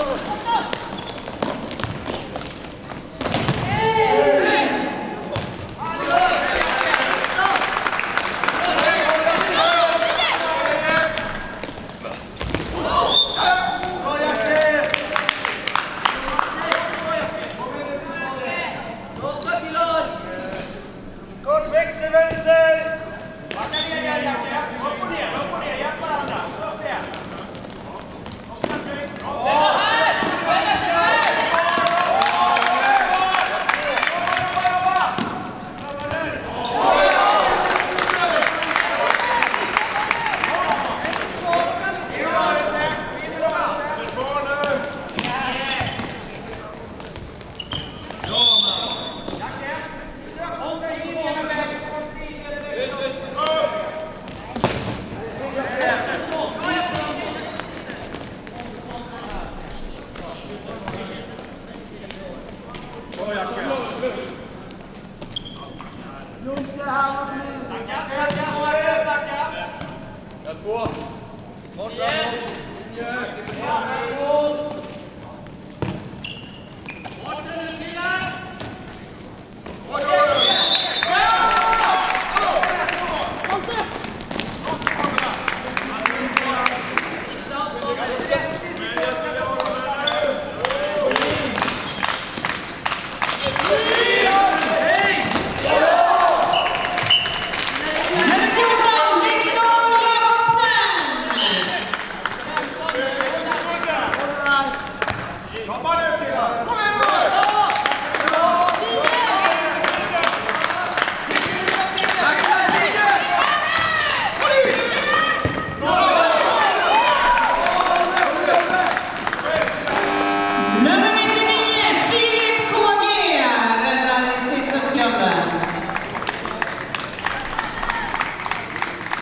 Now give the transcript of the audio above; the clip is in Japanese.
ちょっと!